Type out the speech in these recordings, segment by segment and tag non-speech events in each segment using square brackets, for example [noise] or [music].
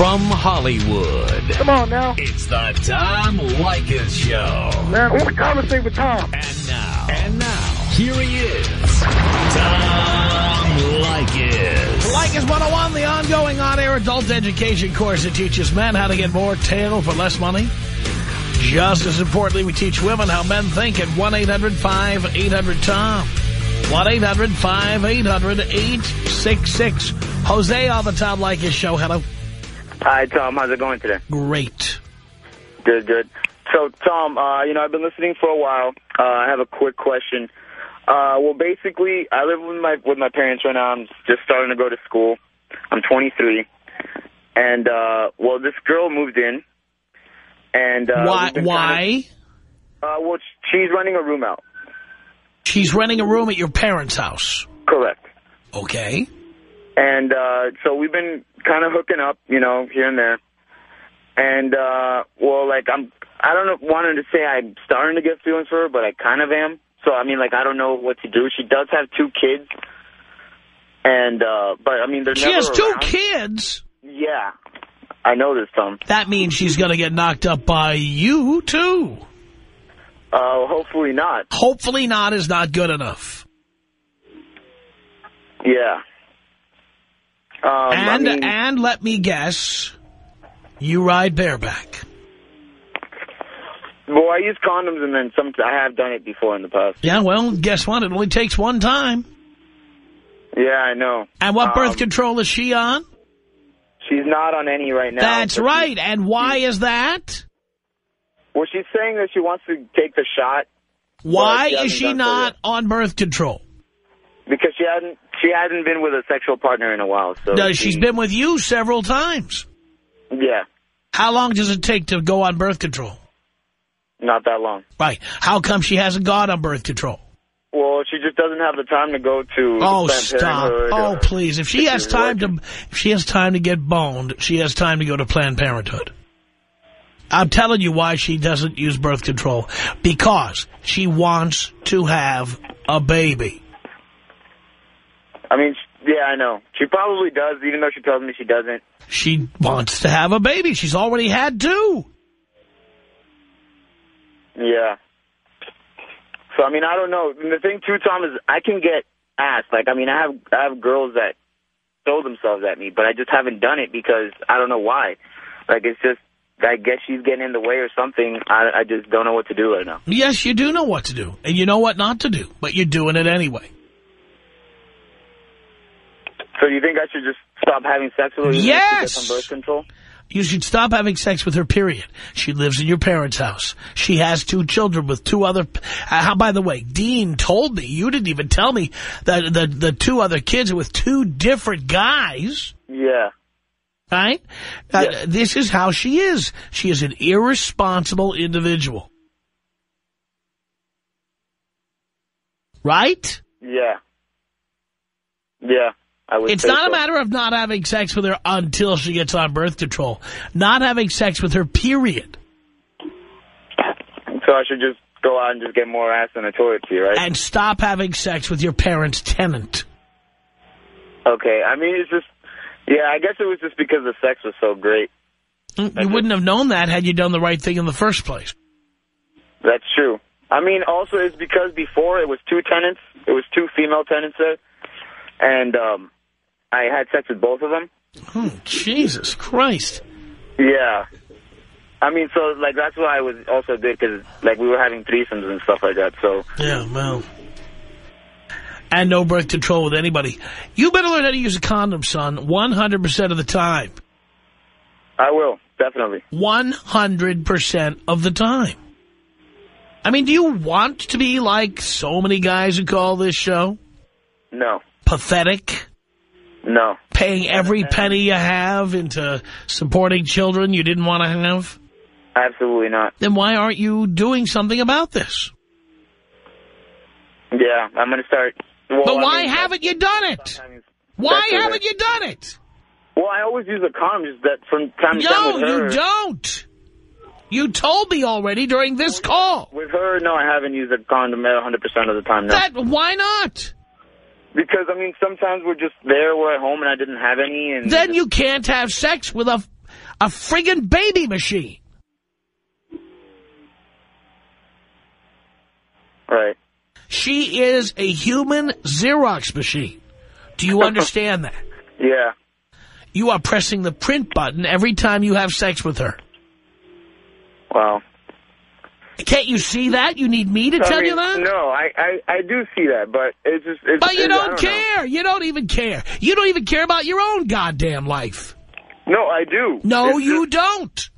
From Hollywood. Come on now. It's the Tom Leykis Show. Man, I want to conversate with Tom. And now. And now. Here he is. Tom Leykis. Leykis 101, the ongoing on-air adult education course that teaches men how to get more tail for less money. Just as importantly, we teach women how men think at 1-800-5800-TOM. 1-800-5800-866. Jose on the Tom Leykis Show. Hello. Hi, Tom. How's it going today? Great. Good, good. So, Tom, uh, you know, I've been listening for a while. Uh, I have a quick question. Uh, well, basically, I live with my with my parents right now. I'm just starting to go to school. I'm 23. And, uh, well, this girl moved in. And uh, why? Why? Of, uh, well, she's renting a room out. She's renting a room at your parents' house. Correct. Okay. And uh, so we've been kind of hooking up, you know, here and there. And, uh, well, like, I'm, I don't know, wanted to say I'm starting to get feelings for her, but I kind of am. So, I mean, like, I don't know what to do. She does have two kids. And, uh, but, I mean, they're She has two around. kids. Yeah. I know this, Tom. That means she's going to get knocked up by you, too. Uh, hopefully not. Hopefully not is not good enough. Yeah. Um, I and mean, and let me guess, you ride bareback. well, I use condoms, and then some. I have done it before in the past. Yeah, well, guess what? It only takes one time. Yeah, I know. And what birth Um, control is she on? She's not on any right now. That's but she- right. And why is that? Well, she's saying that she wants to take the shot Why she is she not on birth control? because she hasn't she hasn't been with a sexual partner in a while. So No, she- she's been with you several times. yeah, How long does it take to go on birth control? not that long. Right. How come she hasn't gone on birth control? Well, she just doesn't have the time to go to. Oh, stop. Oh, please. If she has time to, if she has time to get boned, she has time to go to Planned Parenthood. I'm telling you why she doesn't use birth control. Because she wants to have a baby. I mean, sh- yeah, I know. She probably does, even though she tells me she doesn't. She wants to have a baby. She's already had two. Yeah. So I mean, I don't know. And the thing too, Tom, is I can get asked. Like, I mean, I have I have girls that throw themselves at me, but I just haven't done it because I don't know why. Like, it's just I guess she's getting in the way or something. I I just don't know what to do right now. Yes, you do know what to do. And you know what not to do. But you're doing it anyway. So you think I should just stop having sex with her? even if she Yes! birth control. You should stop having sex with her, period. She lives in your parents' house. She has two children with two other... Uh, how, by the way, Dean told me, you didn't even tell me, that the, the two other kids are with two different guys, Yeah. right? Uh. This is how she is. She is an irresponsible individual. Right? Yeah. Yeah. I. It's not so. a matter of not having sex with her until she gets on birth control. Not having sex with her, period. So I should just go out and just get more ass in a toilet seat, right? and stop having sex with your parents' tenant. okay. I mean, it's just. Yeah, I guess it was just because the sex was so great. You wouldn't have known that had you done the right thing in the first place. That's true. I mean, also it's because before it was two tenants. It was two female tenants there, and um, I had sex with both of them. Oh, Jesus Christ. Yeah. I mean, so like that's why I was also good because like we were having threesomes and stuff like that. So Yeah, well. And no birth control with anybody. You better learn how to use a condom, son, 100% of the time. I will definitely. 100% of the time. I mean, do you want to be like so many guys who call this show? No, Pathetic? No. Paying every penny you have into supporting children you didn't want to have? Absolutely not. Then why aren't you doing something about this? Yeah, I'm gonna start. Well, But I why mean, haven't you done it? Why haven't you done it? Well, I always use a condom, just that from time to time No, with her. you don't. You told me already during this call. With her, no, I haven't used a condom 100% of the time, no. That why not? Because, I mean, sometimes we're just there, we're at home, and I didn't have any. and Then you can't have sex with a a friggin' baby machine. Right. She is a human Xerox machine. Do you [laughs] understand that? Yeah. You are pressing the print button every time you have sex with her. Wow. Can't you see that? You need me to I tell mean, you that? No, I, I, I do see that, but it's just... It's, But you don't know. care. You don't even care. You don't even care about your own goddamn life. No, I do. No, It's you just- don't.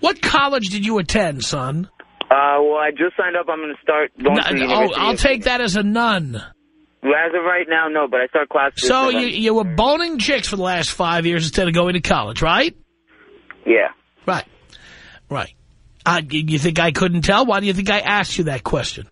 What college did you attend, son? Uh, well, I just signed up. I'm going to start going No, to oh. I'll take that as a nun. As of right now, no, but I start classes. So you, you were boning chicks for the last five years instead of going to college, right? Yeah. Right. Right. Uh, you you think I couldn't tell? Why do you think I asked you that question?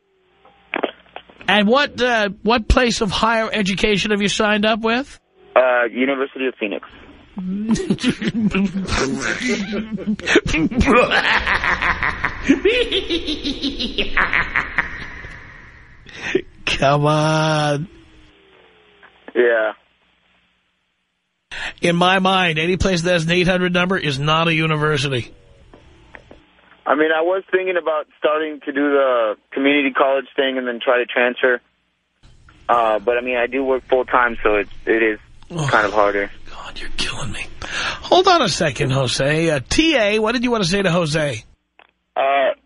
And what uh, what place of higher education have you signed up with? Uh, University of Phoenix. [laughs] Come on. Yeah. In my mind, any place that has an 800 number is not a university. I mean, I was thinking about starting to do the community college thing and then try to transfer. Uh, but I mean, I do work full time, so it it is kind of harder. God, you're killing me. Hold on a second, Jose. Uh, T.A., what did you want to say to Jose? Uh,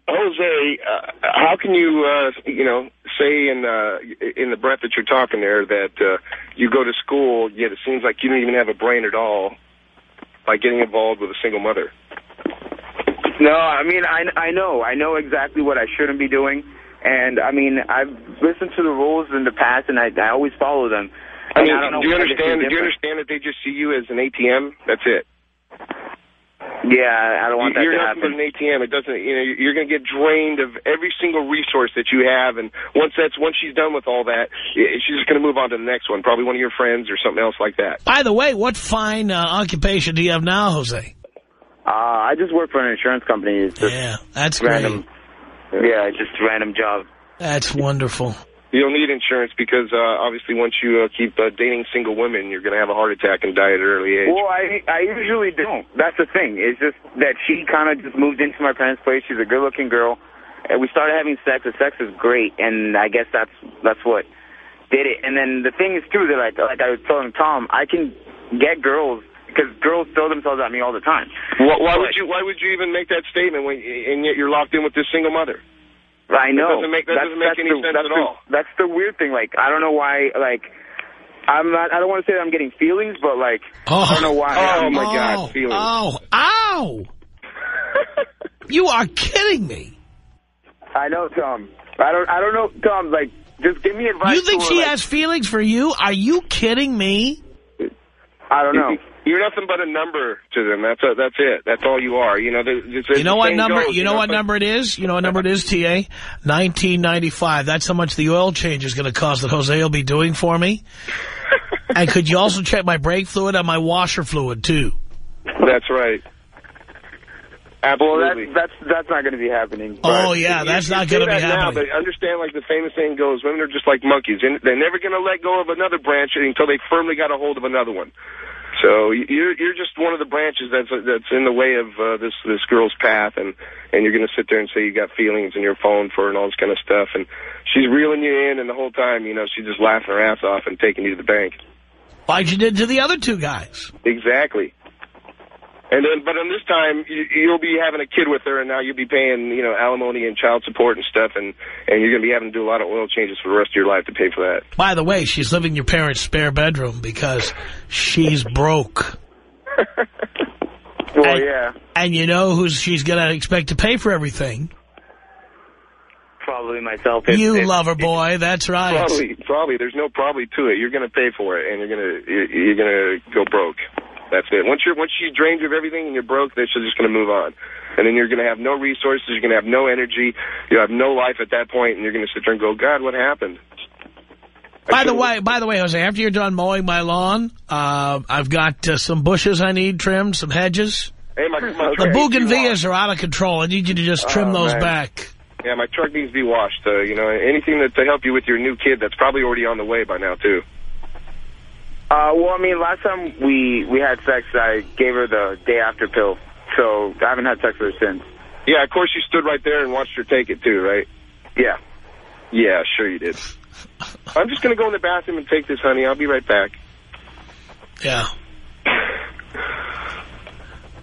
Jose, uh, how can you, uh, you know, say in uh, in the breath that you're talking there that uh, you go to school, yet it seems like you don't even have a brain at all by getting involved with a single mother? No, I mean, I, I know. I know exactly what I shouldn't be doing. And, I mean, I've listened to the rules in the past, and I, I always follow them. I And mean, don't know do you why this is understand? Do you understand that they just see you as an ATM? That's it. Yeah, I don't want that you're to nothing but happen. an ATM. It doesn't. You know, you're going to get drained of every single resource that you have, and once that's once she's done with all that, she's just going to move on to the next one. Probably one of your friends or something else like that. By the way, what fine uh, occupation do you have now, Jose? Uh, I just work for an insurance company. It's just Yeah, that's random. great. Yeah, just random job. That's wonderful. You don't need insurance because uh, obviously once you uh, keep uh, dating single women, you're going to have a heart attack and die at an early age. Well, I I usually don't. That's the thing. It's just that she kind of just moved into my parents' place. She's a good-looking girl, and we started having sex. The sex is great, and I guess that's that's what did it. And then the thing is too that like like I was telling Tom, I can get girls because girls throw themselves at me all the time. Why, why would you? Why would you even make that statement when, and yet you're locked in with this single mother? I know. doesn't make- that That's- doesn't make that's any the, sense that's at the, all. That's the weird thing. Like I don't know why. Like I'm not. I don't want to say that I'm getting feelings, but like I don't oh. know why. Oh, I'm- my God, Oh, feelings. Oh, ow! [laughs] you are kidding me. I know, Tom. I don't. I don't know, Tom. Like, just give me advice. You think she like, has feelings for you? Are you kidding me? I don't know. You're nothing but a number to them. That's a, that's it. That's all you are. You know. The, it's, You know the what number? goes, You know what number it is? You know what number it is, TA? 1995. That's how much the oil change is going to cost that Jose will be doing for me. [laughs] and could you also check my brake fluid and my washer fluid, too? That's right. Well, Absolutely. that's that's that's not going to be happening. Oh, yeah, You- that's you not going to be that now, happening. but understand, like the famous saying goes, women are just like monkeys. and They're never going to let go of another branch until they firmly got a hold of another one. So you're you're just one of the branches that's that's in the way of uh, this this girl's path, and and you're going to sit there and say you got feelings in your phone for her and all this kind of stuff, and she's reeling you in, and the whole time, you know, she's just laughing her ass off and taking you to the bank. Like you did to the other two guys. Exactly. And then, but in this time, you, you'll be having a kid with her, and now you'll be paying, you know, alimony and child support and stuff, and and you're going to be having to do a lot of oil changes for the rest of your life to pay for that. By the way, she's living in your parents' spare bedroom because she's broke. [laughs] Well, And- yeah, And you know who she's going to expect to pay for everything? probably myself. If, You if, lover boy, that's right. Probably, probably. There's no probably to it. You're going to pay for it, and you're going to you're, you're going to go broke. That's it. Once you're once you drained of everything and you're broke, then she's just going to move on, and then you're going to have no resources. You're going to have no energy. You have no life at that point, and you're going to sit there and go, God, what happened? I By the way, by the way, Jose, after you're done mowing my lawn, uh, I've got uh, some bushes I need trimmed, some hedges. hey, my, my The truck needs to be washed. bougainvilleas are out of control. I need you to just trim Oh, those man. back. Yeah, my truck needs to be washed. Uh, you know, anything that to help you with your new kid, that's probably already on the way by now too. Uh, well, I mean, last time we, we had sex, I gave her the day after pill. So I haven't had sex with her since. Yeah, of course you stood right there and watched her take it too, right? Yeah. Yeah, sure you did. I'm just going to go in the bathroom and take this, honey. I'll be right back. Yeah.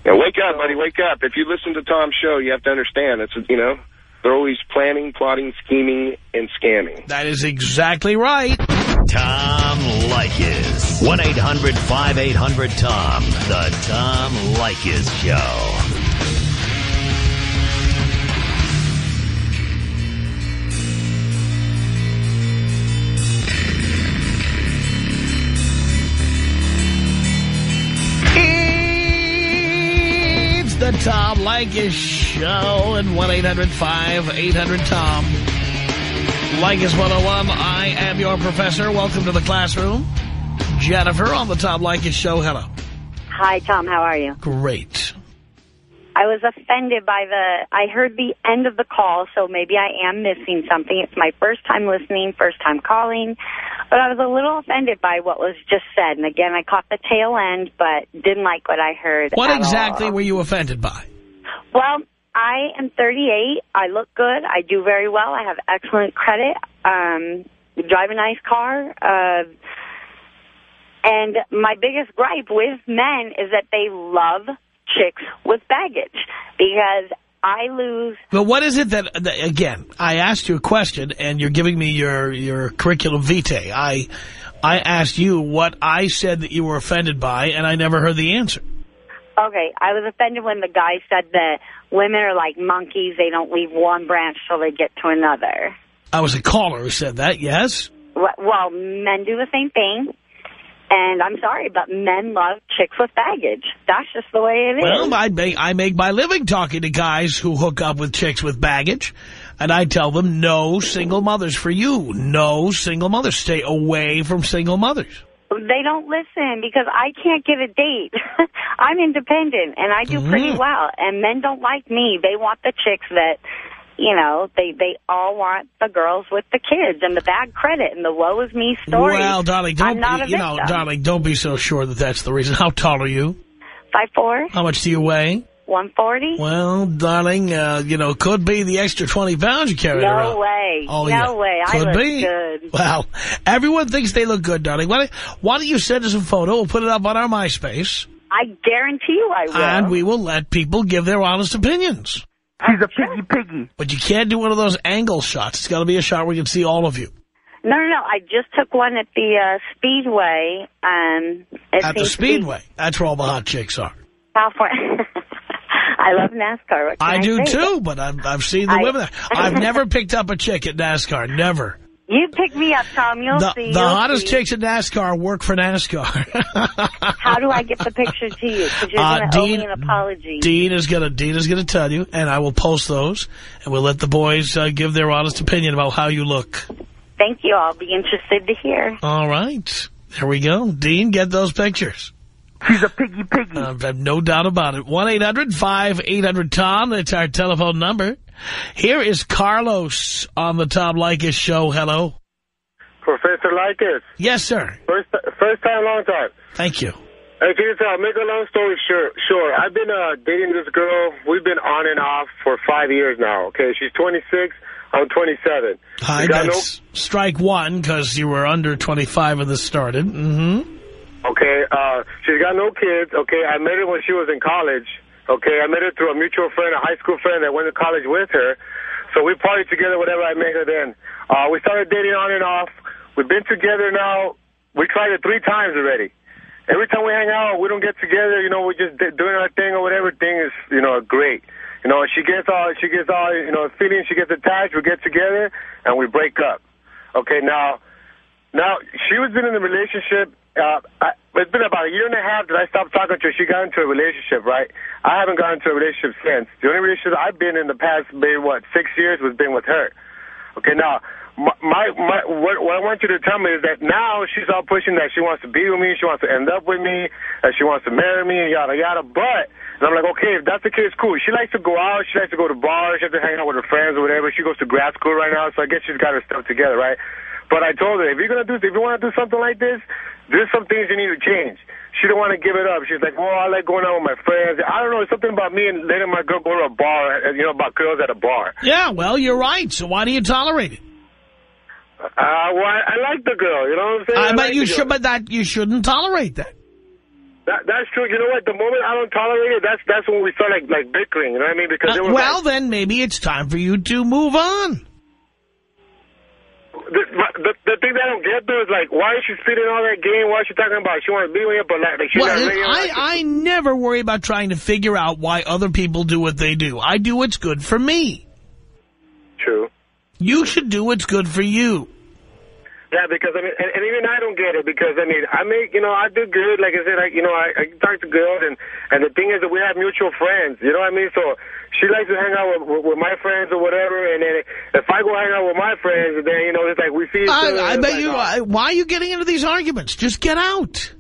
Yeah, wake up, buddy, wake up. If you listen to Tom's show, you have to understand, it's, you know, they're always planning, plotting, scheming, and scamming. That is exactly right. Tom Leykis. 1-800-5800-TOM. The Tom Leykis Show. Tom Leykis Show at 1-800-5800-TOM. Leykis 101, I am your professor. Welcome to the classroom. Jennifer on the Tom Leykis Show. Hello. Hi, Tom. How are you? Great. I was offended by the, I heard the end of the call, so maybe I am missing something. It's my first time listening, first time calling, but I was a little offended by what was just said. And again, I caught the tail end, but didn't like what I heard. What exactly all. were you offended by? Well, I am 38. I look good. I do very well. I have excellent credit. Um, drive a nice car. Uh, and my biggest gripe with men is that they love chicks with baggage because I lose. But what is it that, that, again, I asked you a question and you're giving me your, your curriculum vitae. I, I asked you what I said that you were offended by and I never heard the answer. Okay, I was offended when the guy said that women are like monkeys. They don't leave one branch till they get to another. I was a caller who said that, yes? Well, men do the same thing. And I'm sorry, but men love chicks with baggage. That's just the way it is. Well, I make, I make my living talking to guys who hook up with chicks with baggage. And I tell them, no single mothers for you. No single mothers. Stay away from single mothers. They don't listen because I can't get a date. [laughs] I'm independent and I do pretty Mm. well. And men don't like me. They want the chicks that, you know, they they all want the girls with the kids and the bad credit and the woe is me story. Well, darling, I'm don't, a you know, darling, don't be so sure that that's the reason. How tall are you? Five four, How much do you weigh? One forty. Well, darling, uh, you know, could be the extra 20 pounds you carry around. No way. Oh, no yeah. way. I Could look be. good. Well, everyone thinks they look good, darling. Why don't, why don't you send us a photo? We'll put it up on our MySpace. I guarantee you I will. And we will let people give their honest opinions. He's a piggy piggy. But you can't do one of those angle shots. It's got to be a shot where you can see all of you. No, no, no. I just took one at the uh, Speedway. Um, At the seems be Speedway. That's where all the hot chicks are. California. [laughs] I love NASCAR. I do too, but I've, I've seen the I- women. [laughs] I've never picked up a chick at NASCAR. Never. You pick me up, Tom. You'll The, see. the you'll hottest see. chicks at NASCAR work for NASCAR. [laughs] How do I get the picture to you? Because you're Uh, going to owe me an apology. Dean is gonna Dean is gonna tell you, and I will post those, and we'll let the boys uh, give their honest opinion about how you look. Thank you. I'll be interested to hear. All right, there we go. Dean, get those pictures. She's a piggy piggy. Uh, I have no doubt about it. One eight hundred five eight hundred Tom. That's our telephone number. Here is Carlos on the Tom Leykis show. Hello. Professor Leykis. Yes, sir. First, first time, long time. Thank you. Hey, can you tell, make a long story short, sure, I've been uh, dating this girl. We've been on and off for five years now, okay? She's 26. I'm 27. Hi, We got no- strike one because you were under 25 when this started. Mm-hmm. Okay, uh, she's got no kids. Okay, I met her when she was in college. Okay, I met her through a mutual friend, a high school friend that went to college with her. So we partied together, whatever I met her then. Uh, we started dating on and off. We've been together now. We tried it three times already. Every time we hang out, we don't get together. You know, we're just doing our thing or whatever. Thing is, you know, great. You know, she gets all, she gets all, you know, feeling. She gets attached. We get together and we break up. Okay, now now, she was been in a relationship. Uh, I, it's been about a year and a half that I stopped talking to her. She got into a relationship, right? I haven't gotten into a relationship since. The only relationship I've been in the past, maybe, what, six years was been with her. Okay, now, my, my, my what, what I want you to tell me is that now she's all pushing that she wants to be with me, she wants to end up with me, that she wants to marry me, and yada, yada. But, and I'm like, okay, if that's the case, cool. She likes to go out, she likes to go to bars, she likes to hang out with her friends or whatever. She goes to grad school right now, so I guess she's got her stuff together, right? But I told her, if you're gonna do, if you want to do something like this, there's some things you need to change. She don't want to give it up. She's like, well, I like going out with my friends. I don't know, it's something about me and letting my girl go to a bar, uh, you know, about girls at a bar. Yeah, well, you're right. So why do you tolerate it? Uh, well, I, I like the girl, you know what I'm saying? I bet like you should, but that you shouldn't tolerate that. That, that's true. You know what? The moment I don't tolerate it, that's that's when we start like like bickering. You know what I mean? Because Uh, well, like, then maybe it's time for you to move on. The, the the thing that I don't get though is like, why is she spitting all that game? Why is she talking about she wants to be with you, but like, like she's Well, not ready? I, I never worry about trying to figure out why other people do what they do. I do what's good for me. True. You should do what's good for you. Yeah, because I mean, and, and even I don't get it because I mean, I make you know I do good. Like I said, I you know I, I talk to girls, and and the thing is that we have mutual friends. You know what I mean? So she likes to hang out with, with, with my friends or whatever, and then if I go hang out with my friends, then you know it's like we see each other. I, I bet like, you. oh. I, why are you getting into these arguments? Just get out.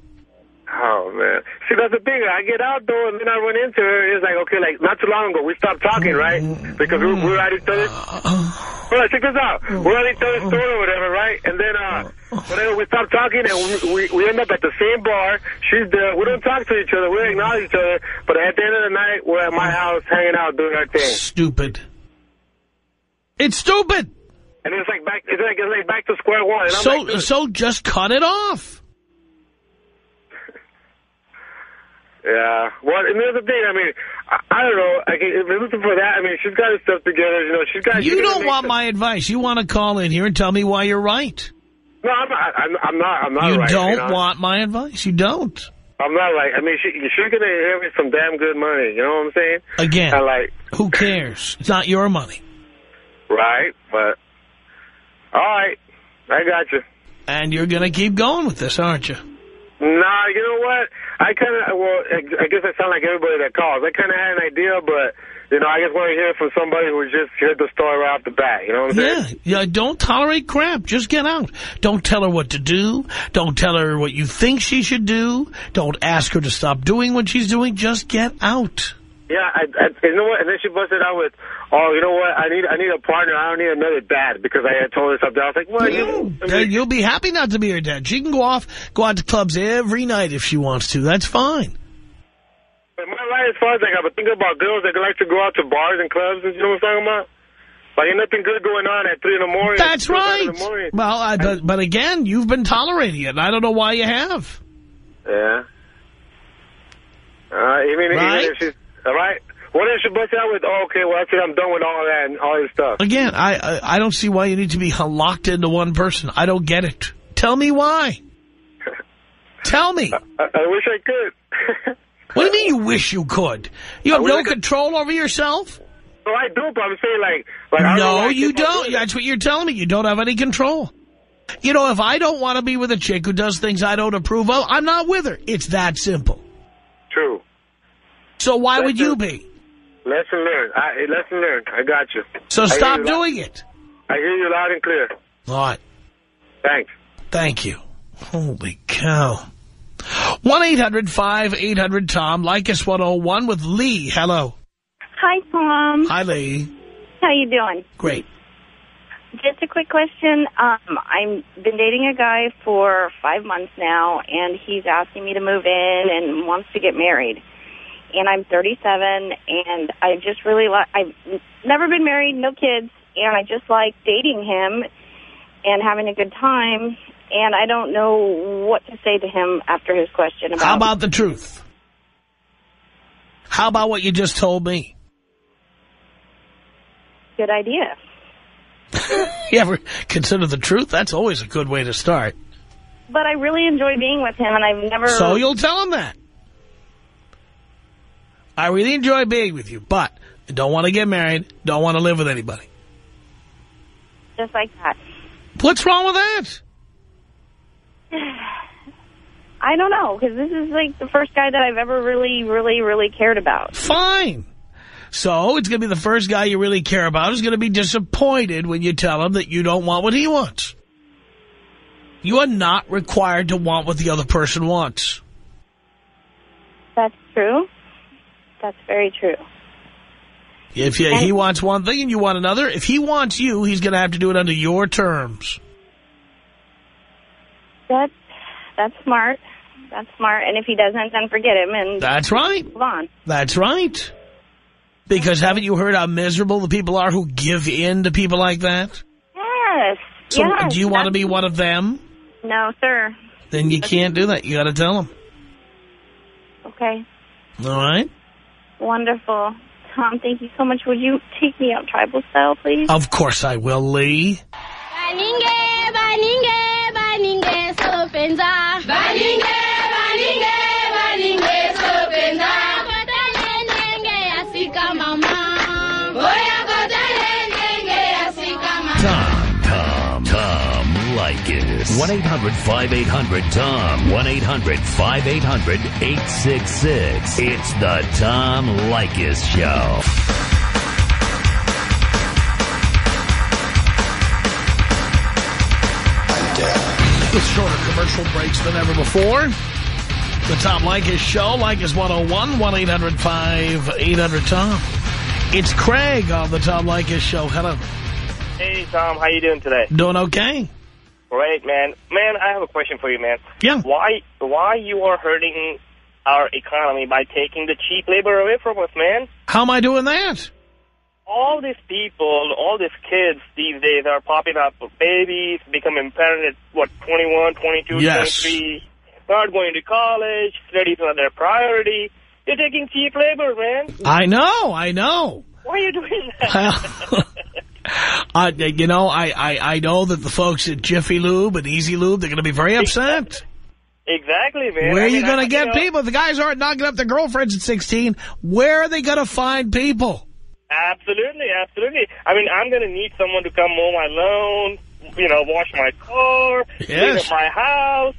Oh man, see that's the thing. I get out though, and then I run into her. It's like okay, like not too long ago we stopped talking, right? Mm-hmm. Because we, we were at each other. Uh, uh, On, check this out. We're at each other's store or whatever, right? And then uh, whatever we stop talking, and we, we end up at the same bar. She's there. We don't talk to each other. We don't acknowledge each other. But at the end of the night, we're at my house hanging out doing our thing. Stupid. It's stupid. And it's like back. It's like it's like back to square one. And I'm So like, so just cut it off. Yeah. Well, and the other thing, I mean, I, I don't know. I can, if you're looking for that, I mean, she's got her stuff together. You know, she's got. You gonna don't want my advice. You want to call in here and tell me why you're right. No, I'm not. I'm, I'm not. I'm not You right. don't you know? want my advice. You don't. I'm not right. I mean, she, she's gonna give me some damn good money. You know what I'm saying? Again, I like. who cares? It's not your money. Right, but all right, I got you. And you're going to keep going with this, aren't you? Nah, you know what? I kind of well, I guess I sound like everybody that calls. I kind of had an idea, but you know, I just want to hear from somebody who just heard the story right off the bat. You know what I'm Yeah. saying? yeah. Don't tolerate crap. Just get out. Don't tell her what to do. Don't tell her what you think she should do. Don't ask her to stop doing what she's doing. Just get out. Yeah, I, I, you know what? And then she busted out with, "Oh, you know what? I need, I need a partner. I don't need another dad because I had told her something." I was like, "Well, you, I mean, you'll be happy not to be her dad. She can go off, go out to clubs every night if she wants to. That's fine. Am I right as far as like I would think about girls that like to go out to bars and clubs? You know what I'm talking about? Like, ain't nothing good going on at three in the morning. That's right. Morning. Well, I, but, but again, you've been tolerating it. I don't know why you have. Yeah. Uh, even, Right? even if she's all right. What if she busts out with, oh, okay, well, it. I'm done with all that and all this stuff. Again, I, I I don't see why you need to be [laughs] locked into one person. I don't get it. Tell me why. [laughs] Tell me. I, I wish I could. What do you mean you wish you could? You have I no control over yourself? so I do, but I'm saying like, like I don't No, you don't. That's what you're telling me. You don't have any control. You know, if I don't want to be with a chick who does things I don't approve of, I'm not with her. It's that simple. True. So why That's would you it. be? Lesson learned. I, lesson learned. I got you. So I stop you loud- doing it. I hear you loud and clear. All right. Thanks. Thank you. Holy cow. 1-800-5800-TOM. Leykis 101 with Lee. Hello. Hi, Tom. Hi, Lee. How you doing? Great. Just a quick question. Um, I've been dating a guy for five months now, and he's asking me to move in and wants to get married. And I'm 37, and I just really like. I've never been married, no kids, and I just like dating him and having a good time. And I don't know what to say to him after his question about. How about the truth? How about what you just told me? good idea? [laughs] You ever consider the truth? That's always a good way to start. But I really enjoy being with him, and I've never. So you'll tell him that. I really enjoy being with you, but I don't want to get married, don't want to live with anybody. just like that. What's wrong with that? [sighs] I don't know, because this is like the first guy that I've ever really, really, really cared about. Fine. So it's going to be the first guy you really care about who's going to be disappointed when you tell him that you don't want what he wants. You are not required to want what the other person wants. That's true. That's very true. If you, he wants one thing and you want another, if he wants you, he's going to have to do it under your terms. That's that's smart. That's smart. And if he doesn't, then forget him and That's right. move on. That's right. Because haven't you heard how miserable the people are who give in to people like that? Yes. So yes. do you want to be one of them? No, sir. Then you can't do that. You got to tell them. Okay. All right? Wonderful. Tom, thank you so much. Would you take me out tribal style, please? Of course I will, Lee. Baninge, baninge, baninge, sopenza. Baninge, baninge, 1-800-5800-TOM. 1-800-5800-866. It's the Tom Leykis Show. With shorter commercial breaks than ever before. The Tom Leykis Show, Leykis 101, 1-800-5800-TOM. It's Craig on the Tom Leykis Show. Hello. Hey, Tom. How you doing today? Doing okay? Great, man. Man, I have a question for you, man. Yeah. Why why you are hurting our economy by taking the cheap labor away from us, man? How am I doing that? All these people, all these kids these days are popping up with babies, becoming parents at, what, 21, 22, Yes. 23, start going to college, studies are their priority. You're taking cheap labor, man. I know, I know. Why are you doing that? [laughs] [laughs] I, [laughs] uh, you know, I, I, I know that the folks at Jiffy Lube and Easy Lube, they're going to be very upset. exactly, man. Where I are you mean, going to get know, people? If the guys aren't knocking up their girlfriends at 16, where are they going to find people? Absolutely, absolutely. I mean, I'm going to need someone to come my lawn, you know, wash my car, clean Yes. up my house.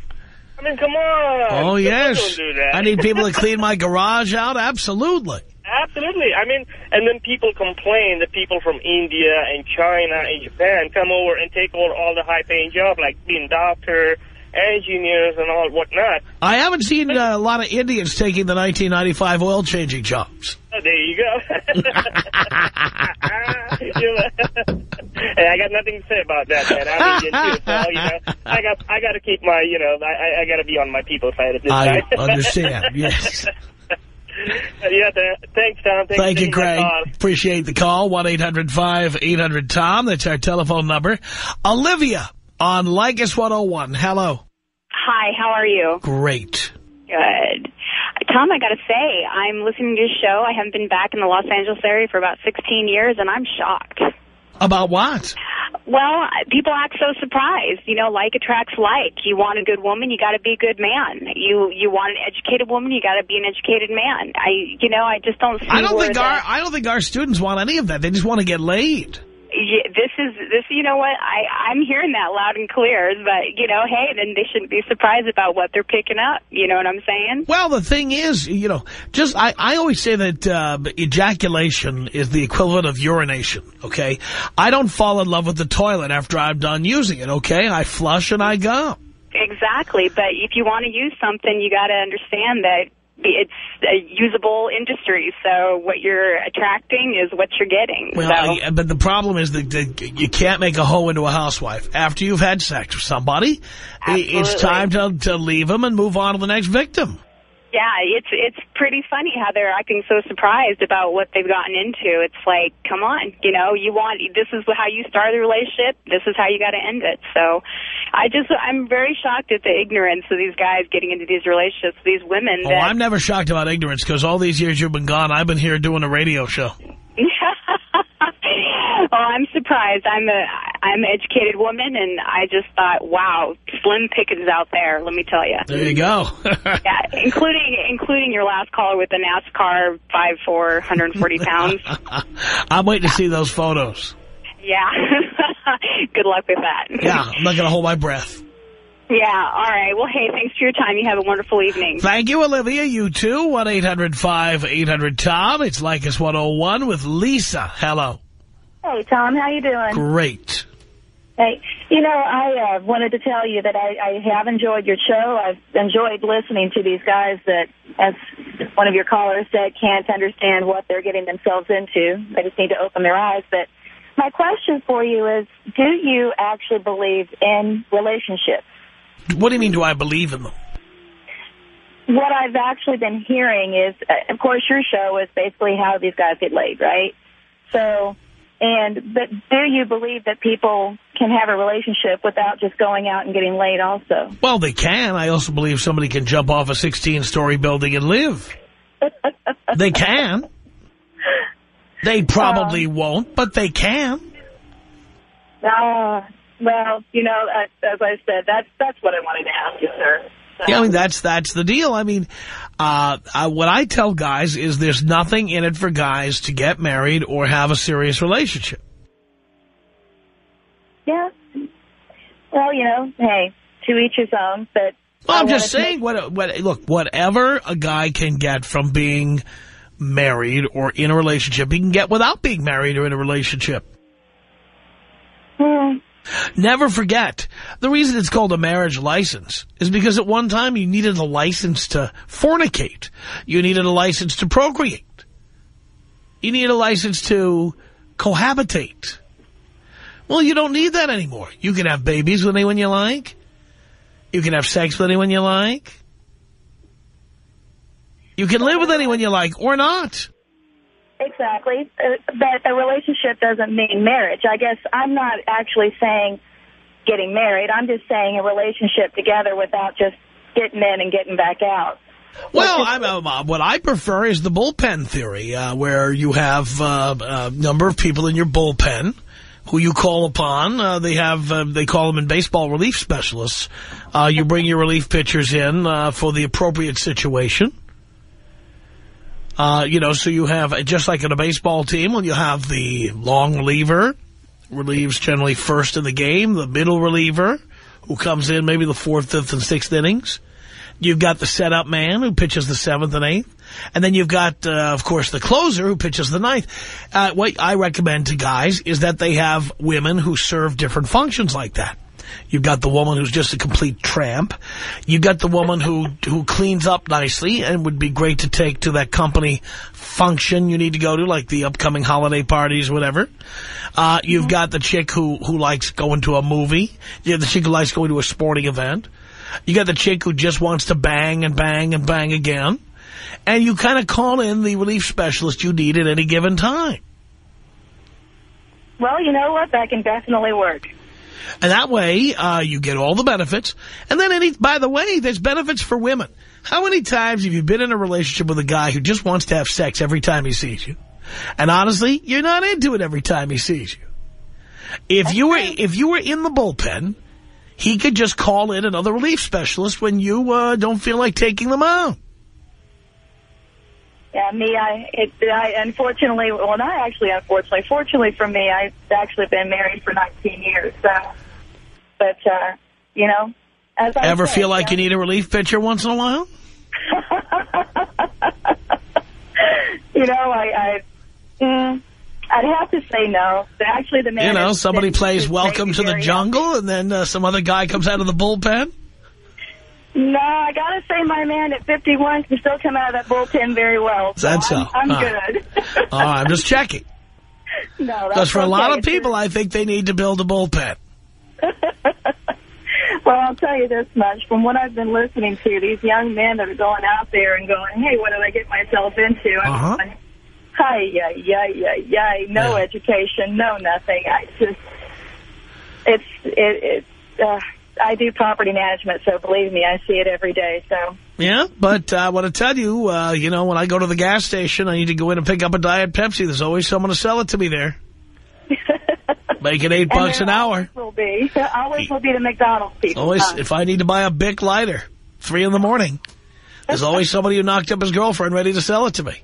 I mean, come on. Oh, yes. Do. I need people to [laughs] clean my garage out. Absolutely. Absolutely. I mean, and then people complain that people from India and China and Japan come over and take over all the high-paying jobs, like being doctor, engineers, and all whatnot. I haven't seen uh, a lot of Indians taking the 1995 oil changing jobs. Oh, there you go. Hey, I got nothing to say about that, man. I'm Indian too, so you know, I got I got to keep my, you know, I I got to be on my people's side of this. I guy. understand, yes. [laughs] yeah, thanks, Tom. Thanks Thank you, taking Craig. Appreciate the call. 1-800-5800-TOM. That's our telephone number. Olivia on Leykis 101. Hello. Hi, how are you? Great. Good. Tom, I got to say, I'm listening to your show. I haven't been back in the Los Angeles area for about 16 years, and I'm shocked. About what? Well, people act so surprised. You know, like attracts like. You want a good woman, you got to be a good man. You you want an educated woman, you got to be an educated man. I, you know, I just don't see I don't think our I don't think our students want any of that. They just want to get laid. Yeah, this is this. You know what? I I'm hearing that loud and clear. But you know, hey, then they shouldn't be surprised about what they're picking up. You know what I'm saying? Well, the thing is, you know, just I, I always say that uh, ejaculation is the equivalent of urination, okay? I don't fall in love with the toilet after I'm done using it, okay? I flush and I go. Exactly. But if you want to use something, you got to understand that it's a usable industry. So what you're attracting is what you're getting. Well, so, I- but the problem is that, that you can't make a hoe into a housewife. After you've had sex with somebody, i- it's time to, to leave them and move on to the next victim. Yeah, it's it's pretty funny how they're acting so surprised about what they've gotten into. It's like, come on, you know, you want this is how you start the relationship. This is how you got to end it. So, I just I'm very shocked at the ignorance of these guys getting into these relationships. These women. Oh, that, I'm never shocked about ignorance because all these years you've been gone, I've been here doing a radio show. Oh, I'm surprised. I'm a I'm an educated woman, and I just thought, wow, slim pickings out there. Let me tell you. There you go. [laughs] Yeah, including including your last caller with the NASCAR five four hundred forty pounds. [laughs] I'm waiting to see those photos. Yeah. [laughs] Good luck with that. Yeah, I'm not going to hold my breath. Yeah. All right. Well, hey, thanks for your time. You have a wonderful evening. Thank you, Olivia. You too. 1-800-5800-TOM. It's Leykis 101 with Lisa. Hello. Hey, Tom, how you doing? Great. Hey, you know, I uh, wanted to tell you that I, I have enjoyed your show. I've enjoyed listening to these guys that, as one of your callers said, can't understand what they're getting themselves into. They just need to open their eyes. But my question for you is, do you actually believe in relationships? What do you mean, do I believe in them? What I've actually been hearing is, uh, of course, your show is basically how these guys get laid, right? So, and but do you believe that people can have a relationship without just going out and getting laid also? Well, they can. I also believe somebody can jump off a 16-story building and live. [laughs] they can. They probably won't, but they can. Uh, well, you know, as, as I said, that's that's what I wanted to ask you, sir. So, Yeah, I mean, that's that's the deal. I mean, uh, I, what I tell guys is there's nothing in it for guys to get married or have a serious relationship. yeah. Well, you know, hey, to each his own. But Well, I I'm just saying, what, what, look, whatever a guy can get from being married or in a relationship, he can get without being married or in a relationship. Hmm. Never forget, the reason it's called a marriage license is because at one time you needed a license to fornicate. You needed a license to procreate. You need a license to cohabitate. Well, you don't need that anymore. You can have babies with anyone you like. You can have sex with anyone you like. You can live with anyone you like or not. Exactly. Uh, but a relationship doesn't mean marriage. I guess I'm not actually saying getting married. I'm just saying a relationship together without just getting in and getting back out. Well, I'm, uh, what I prefer is the bullpen theory, uh, where you have uh, a number of people in your bullpen who you call upon. Uh, they have uh, they call them in baseball relief specialists. Uh, you bring your relief pitchers in uh, for the appropriate situation. Uh, you know, so you have, just like in a baseball team, when you have the long reliever, relieves generally first in the game, the middle reliever, who comes in maybe the fourth, fifth, and sixth innings. You've got the setup man who pitches the seventh and eighth. And then you've got, uh, of course, the closer who pitches the ninth. Uh, what I recommend to guys is that they have women who serve different functions like that. You've got the woman who's just a complete tramp. You've got the woman who who cleans up nicely and would be great to take to that company function you need to go to, like the upcoming holiday parties, whatever. Uh, you've got the chick who, who likes going to a movie. You have the chick who likes going to a sporting event. You got the chick who just wants to bang and bang and bang again. And you kind of call in the relief specialist you need at any given time. Well, you know what? That can definitely work. And that way, uh, you get all the benefits. And then, any by the way, there's benefits for women. How many times have you been in a relationship with a guy who just wants to have sex every time he sees you? And honestly, you're not into it every time he sees you. If you were if you were in the bullpen, he could just call in another relief specialist when you uh, don't feel like taking them out. Yeah, me, I, it, I, unfortunately, well, not actually unfortunately, fortunately for me, I've actually been married for 19 years, so, but, uh, you know, as I Ever said, feel like you need a relief pitcher once in a while? [laughs] you know, I, I, mm, I'd have to say no. Actually, the man You know, somebody plays Welcome to the Jungle, and then uh, some other guy comes out of the bullpen. No, I gotta say my man at 51 can still come out of that bullpen very well. Is that so? I'm, I'm All [laughs] right. good. Oh, I'm just checking. [laughs] no, Because for a lot of people, I think they need to build a bullpen. [laughs] Well, I'll tell you this much. From what I've been listening to, these young men that are going out there and going, hey, what did I get myself into? I'm Uh-huh. going, hi, yeah, yeah, yeah, yeah, no Yeah. education, no nothing. I just, it's, it, it's, uh, I do property management, so believe me, I see it every day, so. Yeah, but uh, I want to tell you, uh, you know, when I go to the gas station, I need to go in and pick up a Diet Pepsi. There's always someone to sell it to me there. [laughs] Making eight And bucks an hour. Always will be. There [laughs] always will be the McDonald's people. Always, huh? if I need to buy a Bic lighter, three in the morning, there's [laughs] always somebody who knocked up his girlfriend ready to sell it to me.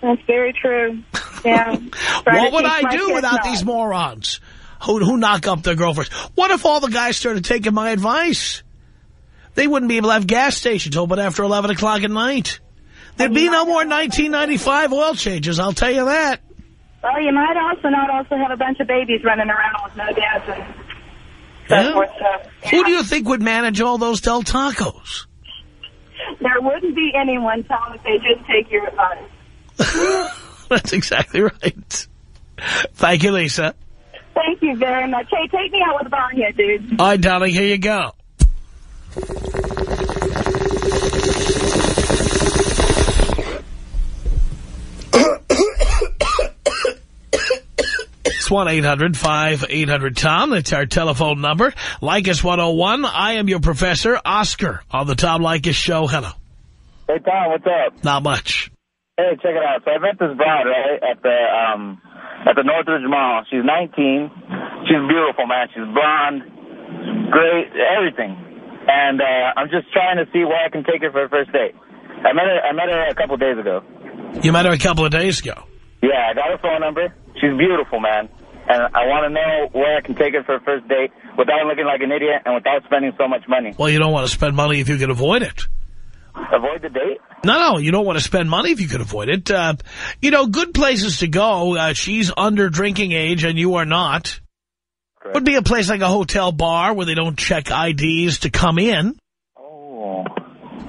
That's very true. Yeah. What would I do without these morons who, who knock up their girlfriends? What if all the guys started taking my advice? They wouldn't be able to have gas stations open after 11 o'clock at night. There'd be no more 1995 oil changes, I'll tell you that. Well, you might also not also have a bunch of babies running around with no dads and so Yeah. forth. So, Who do you think would manage all those Del Tacos? there wouldn't be anyone telling if they just take your advice. [laughs] That's exactly right. Thank you, Lisa. Thank you very much. Hey, take me out with a bong here, dude. All right, darling, here you go. It's 1-800-5800-TOM. That's our telephone number. Leykis 101. I am your professor, Oscar, on the Tom Leykis Show. Hello. Hey, Tom, what's up? Not much. Hey, check it out. So I met this broad, right, at the um, at the Northridge Mall. She's 19. She's beautiful, man. She's blonde, great, everything. And, uh, I'm just trying to see where I can take her for a first date. I met her, I met her a couple of days ago. You met her a couple of days ago. Yeah, I got her phone number. She's beautiful, man. And I want to know where I can take her for a first date without looking like an idiot and without spending so much money. Well, you don't want to spend money if you can avoid it. Avoid the date? No, no, you don't want to spend money if you can avoid it. Uh, you know, good places to go. Uh, she's under drinking age and you are not. Correct. Would be a place like a hotel bar where they don't check IDs to come in. Oh. All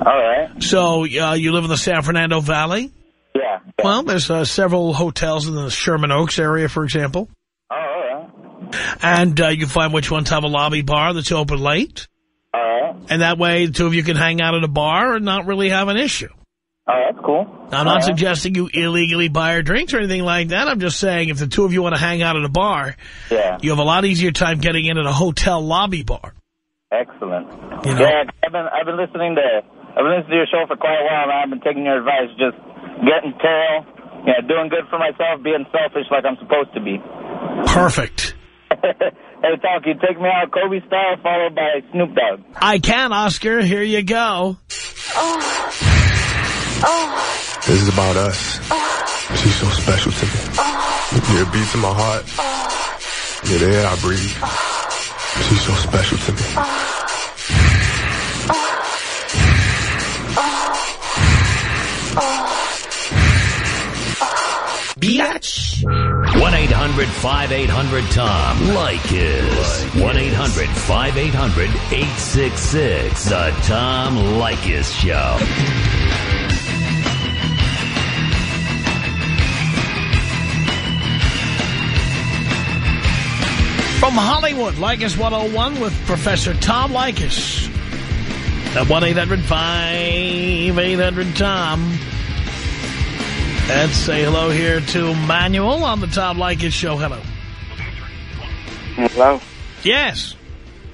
right. So uh, you live in the San Fernando Valley? Yeah. yeah. Well, there's uh, several hotels in the Sherman Oaks area, for example. Oh, all right. And uh, you find which ones have a lobby bar that's open late. All right. And that way, the two of you can hang out at a bar and not really have an issue. Oh, that's cool. I'm not All right. suggesting you illegally buy her drinks or anything like that. I'm just saying if the two of you want to hang out at a bar, Yeah. you have a lot easier time getting in at a hotel lobby bar. Excellent. You know? Yeah, I've been I've been listening to I've been listening to your show for quite a while now. I've been taking your advice, just getting tail, you know, doing good for myself, being selfish like I'm supposed to be. Perfect. [laughs] hey, Tom, can you take me out Kobe style, followed by Snoop Dogg? I can, Oscar. Here you go. Oh. This is about us. She's so special to me. Yeah, it beats in my heart. Yeah, the air I breathe. She's so special to me. Biatch. 1-800-5800-TOM. Leykis. 1-800-5800-866. The Tom Leykis Show. From Hollywood, Leykis 101 with Professor Tom Leykis. At 1-800-5800-TOM. Let's say hello here to Manuel on the Tom Leykis Show. Hello. Hello? Yes.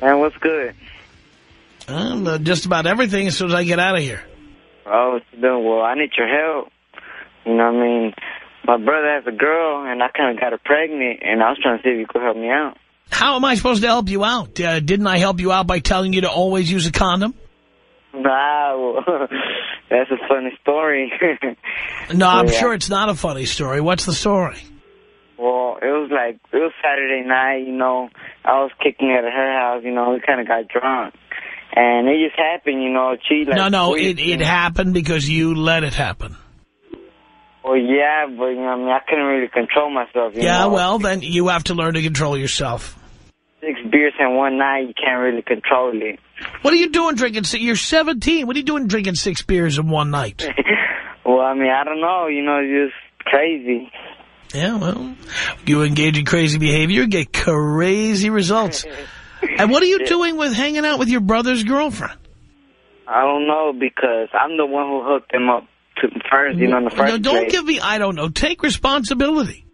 Man, what's good? Uh, just about everything as soon as I get out of here. Oh, you doing? Well, I need your help. You know what I mean? My brother has a girl, and I kind of got her pregnant, and I was trying to see if you could help me out. How am I supposed to help you out? Uh, didn't I help you out by telling you to always use a condom? Well, [laughs] that's a funny story. [laughs] No, I'm Yeah. sure it's not a funny story. What's the story? well, it was like, it was Saturday night, you know. I was kicking at her house, you know. We kind of got drunk. And it just happened, you know. She, like... no, no, it, it happened because you let it happen. Well, yeah, but, you know, I mean, I couldn't really control myself, Yeah, know. well, then you have to learn to control yourself. Six beers in one night, you can't really control it. What are you doing drinking? You're 17. What are you doing drinking six beers in one night? [laughs] Well, I mean, I don't know, you know, it's just crazy. Yeah, well, you engage in crazy behavior, get crazy results. [laughs] And what are you doing with hanging out with your brother's girlfriend? I don't know because I'm the one who hooked him up first, you know, in the first No, don't place. give me, I don't know. Take responsibility.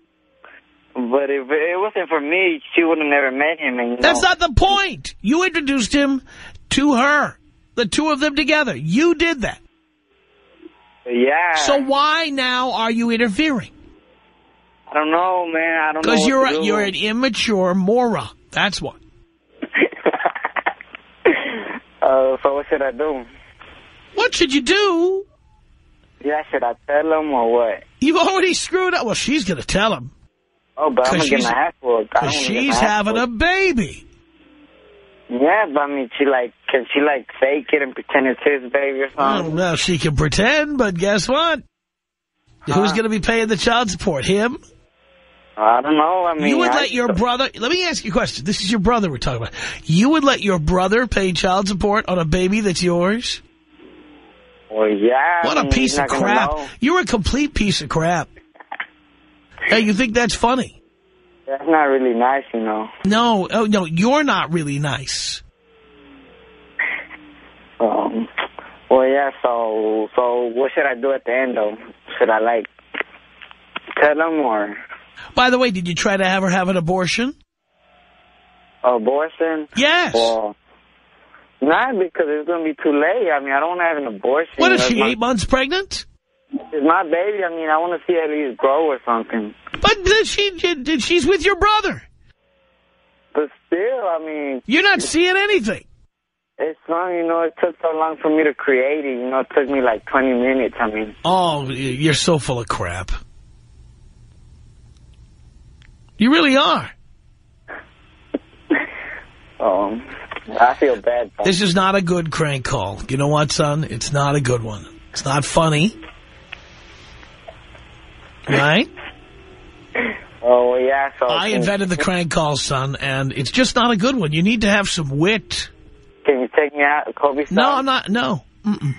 But if it wasn't for me, she would have never met him. And, That's know, not the point. You introduced him to her. The two of them together. You did that. Yeah. So why now are you interfering? I don't know, man. I don't know. Because you're a, you're an immature moron. That's what. [laughs] uh, so what should I do? What should you do? Yeah, should I tell him or what? You've already screwed up. Well, she's going to tell him. Oh, but I'm 'Cause gonna get she's- my ass whooped. Because she's having a baby. Yeah, but I mean, she like, can she like fake it and pretend it's his baby or something? well, she can pretend, but guess what? Who's going to be paying the child support? Him? I don't know. I mean, you would I- let your brother... Let me ask you a question. This is your brother we're talking about. You would let your brother pay child support on a baby that's yours? Well, yeah. What a piece of crap. You're a complete piece of crap. Hey, you think that's funny? That's not really nice, you know. No, oh no, you're not really nice. Um, well, yeah. So, so what should I do at the end though? Should I like tell him or? By the way, did you try to have her have an abortion? Abortion? Yes. Well, not because it's going to be too late. I mean, I don't want to have an abortion. What is she, my- eight months pregnant? It's my baby. I mean, I want to see at least grow or something. But did she, she's with your brother. But still, I mean... You're not seeing anything. It's long, you know, it took so long for me to create it. You know, it took me like 20 minutes. I mean, Oh, you're so full of crap. You really are. um, [laughs] I feel bad. Son. This is not a good crank call. You know what, son? It's not a good one. It's not funny. Right? [laughs] Oh, yeah, so... I invented the crank call, son, and it's just not a good one. You need to have some wit. Can you take me out, Kobe No, I'm not. No. Mm-mm.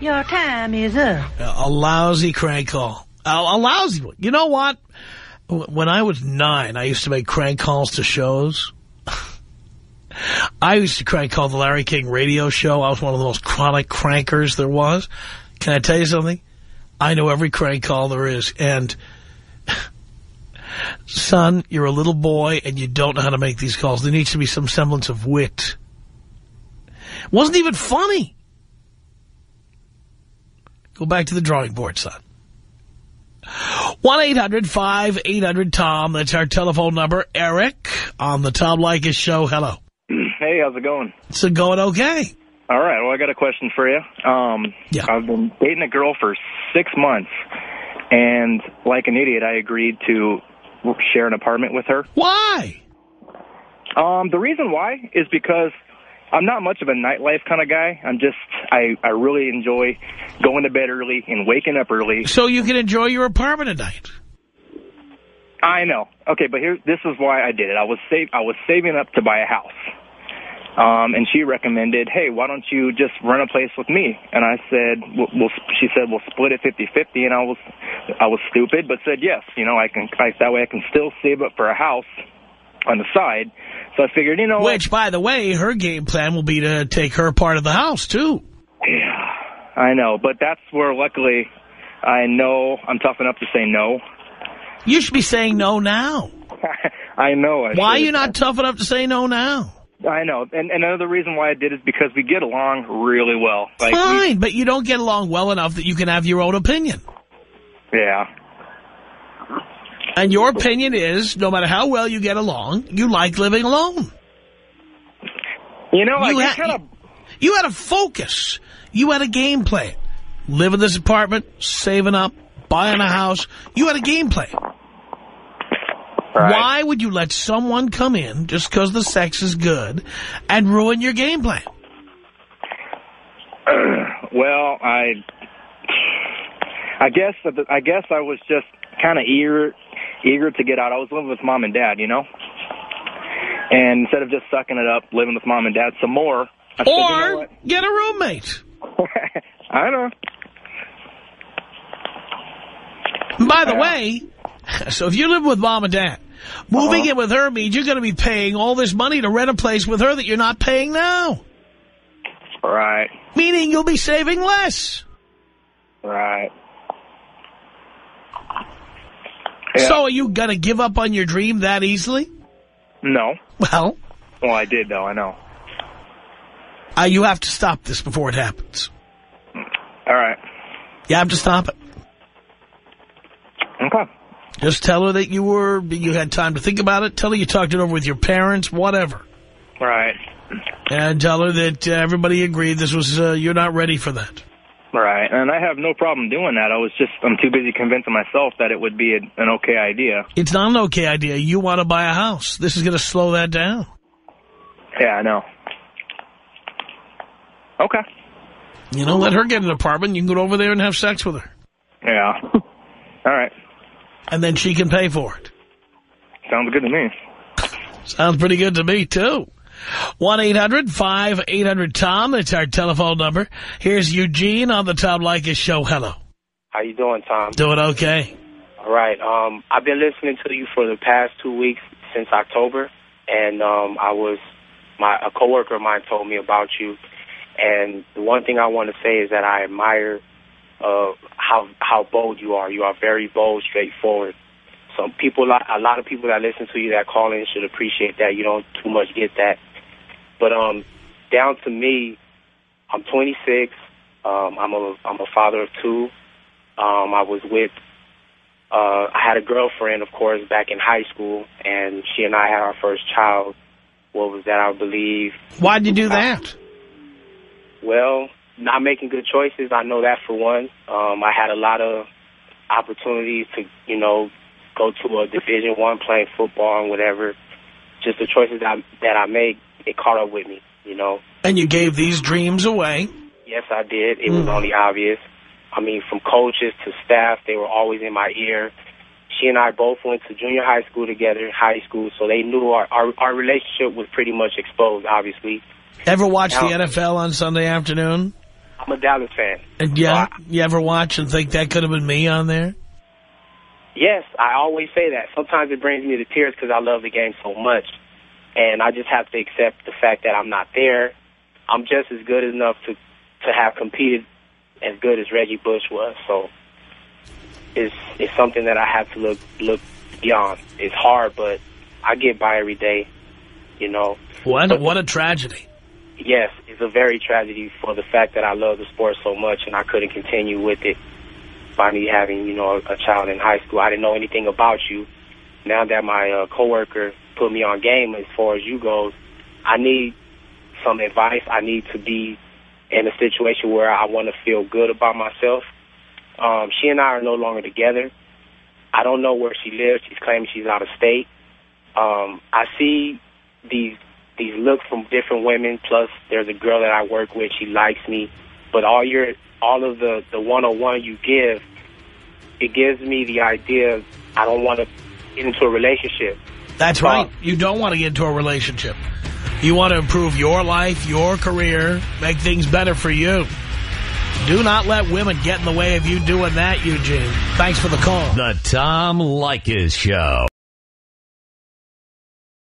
Your time is up. A lousy crank call. A, a lousy one. You know what? When I was nine, I used to make crank calls to shows. I used to crank call the Larry King radio show. I was one of the most chronic crankers there was. Can I tell you something? I know every crank call there is. And, [laughs] son, you're a little boy and you don't know how to make these calls. There needs to be some semblance of wit. It wasn't even funny. Go back to the drawing board, son. 1-800-5800-TOM. That's our telephone number. Eric on the Tom Leykis show. Hello. Hey, how's it going? It's going okay. All right, well, I got a question for you. Um, yeah. I've been dating a girl for six months, and like an idiot, I agreed to share an apartment with her. Why? Um, the reason why is because I'm not much of a nightlife kind of guy. I'm just, I, I really enjoy going to bed early and waking up early. So you can enjoy your apartment at night. I know. Okay, but here, this is why I did it. I was save, I was saving up to buy a house. Um, and she recommended, hey, why don't you just rent a place with me? And I said, we'll, we'll, she said, we'll split it 50-50. And I was, I was stupid, but said, yes, you know, I can, I, that way I can still save up for a house on the side. So I figured, you know? Which, by the way, her game plan will be to take her part of the house, too. Yeah, I know. But that's where, luckily, I know I'm tough enough to say no. You should be saying no now. [laughs] I know. I Why are you not tough enough to say no now? I know. And, and another reason why I did is because we get along really well. Like we- Fine, but you don't get along well enough that you can have your own opinion. yeah. And your opinion is, no matter how well you get along, you like living alone. You know, I you had, kind of... You had a focus. You had a game plan. Live in this apartment, saving up, buying a house. You had a game plan. Why would you let someone come in just because the sex is good and ruin your game plan? [clears throat] well, I... I guess I guess I was just kind of eager eager to get out. I was living with mom and dad, you know? And instead of just sucking it up, living with mom and dad some more, I said, you know Or get a roommate. [laughs] I don't know. By the way, [laughs] so if you live with mom and dad, moving in with her means you're going to be paying all this money to rent a place with her that you're not paying now. Right. Meaning you'll be saving less. Right. So are you going to give up on your dream that easily? No. Well, Well, I did, though. I know. uh, you have to stop this before it happens. All right. You have to stop it. Okay. Just tell her that you were you had time to think about it. Tell her you talked it over with your parents, whatever. Right. And tell her that uh, everybody agreed this was uh, you're not ready for that. Right. And I have no problem doing that. I was just, I'm too busy convincing myself that it would be a, an okay idea. It's not an okay idea. You want to buy a house. This is going to slow that down. Yeah, I know. Okay. You know, let her get an apartment. You can go over there and have sex with her. Yeah. [laughs] All right. And then she can pay for it. Sounds good to me. Sounds pretty good to me, too. 1-800-5800-TOM. That's our telephone number. Here's Eugene on the Tom Leykis show. Hello. How you doing, Tom? Doing okay. All right. Um, I've been listening to you for the past two weeks since October, and um, I was my a coworker of mine told me about you, and the one thing I want to say is that I admire uh, how how bold you are. You are very bold, straightforward. Some people, a lot of people that listen to you that call in should appreciate that. You don't too much get that. But um, down to me, I'm 26. Um, I'm a I'm a father of two. Um, I was with uh, I had a girlfriend, of course, back in high school, and she and I had our first child. What was that, I believe? Why'd you do that? Well, not making good choices. I know that for one. Um, I had a lot of opportunities to, you know, go to a Division One playing football and whatever. Just the choices that I, that I made, it caught up with me, you know. And you gave these dreams away? Yes, I did. It mm. was Hmm. only obvious. I mean, from coaches to staff, they were always in my ear. She and I both went to junior high school together, high school, so they knew our, our, our relationship was pretty much exposed, obviously. Ever watch Now- the NFL on Sunday afternoon? I'm a Dallas fan. And yeah, you ever watch and think that could have been me on there? Yes, I always say that. Sometimes it brings me to tears because I love the game so much. And I just have to accept the fact that I'm not there. I'm just as good enough to, to have competed as good as Reggie Bush was. So it's, it's something that I have to look, look beyond. It's hard, but I get by every day, you know. What, what a tragedy. Yes, it's a very tragedy for the fact that I love the sport so much and I couldn't continue with it by me having, you know, a child in high school. I didn't know anything about you. Now that my uh, coworker put me on game as far as you goes, I need some advice. I need to be in a situation where I want to feel good about myself. Um, she and I are no longer together. I don't know where she lives. She's claiming she's out of state. Um, I see these these looks from different women. Plus, there's a girl that I work with. She likes me, but all your all of the the one on one you give, it gives me the idea I don't want to get into a relationship. That's right. You don't want to get into a relationship. You want to improve your life, your career, make things better for you. Do not let women get in the way of you doing that, Eugene. Thanks for the call. The Tom Leykis Show.